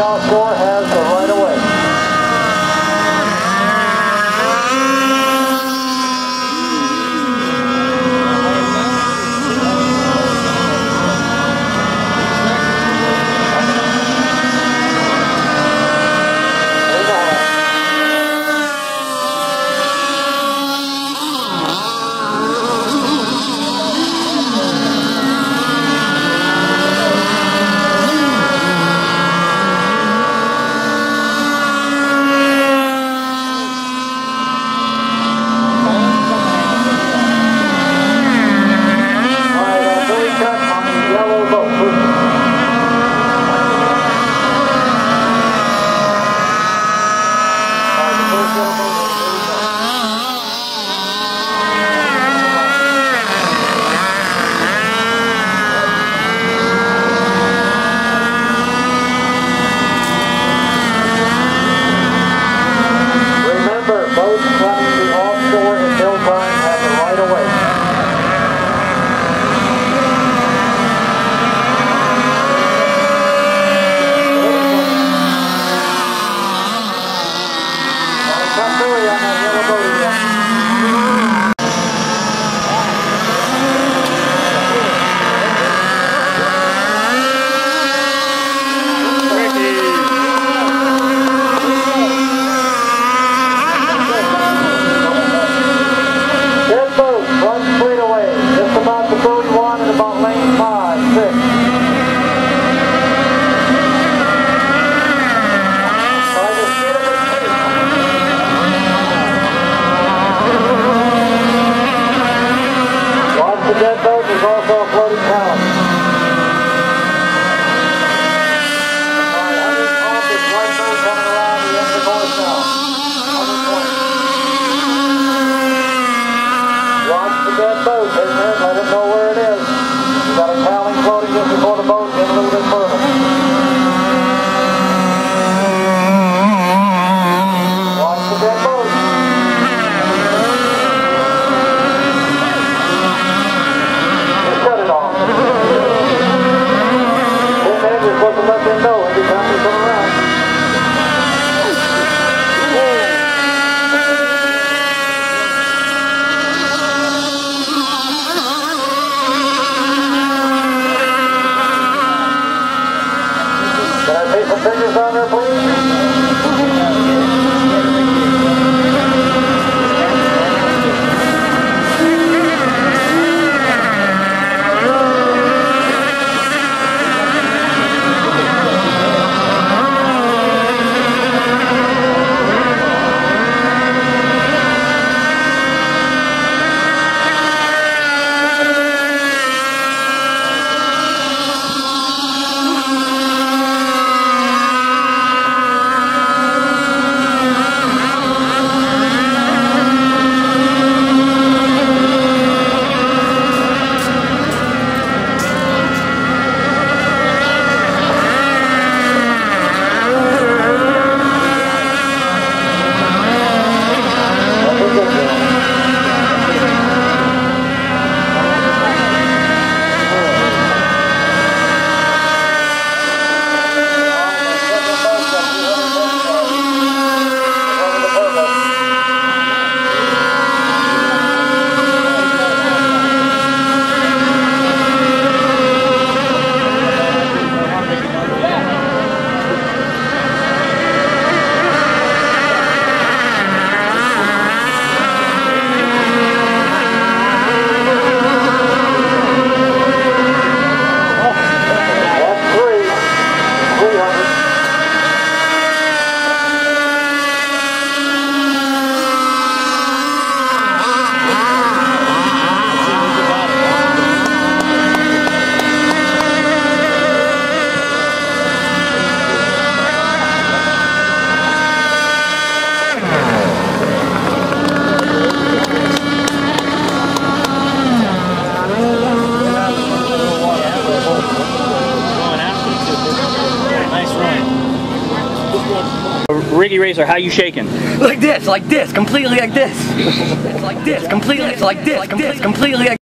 the offshore has the right that boat, isn't? Let them know where it is. You got a fingers on her, please. Riggy Racer, how you shaking? Like this, like this, completely like this. Like this, completely, like this, like this, completely like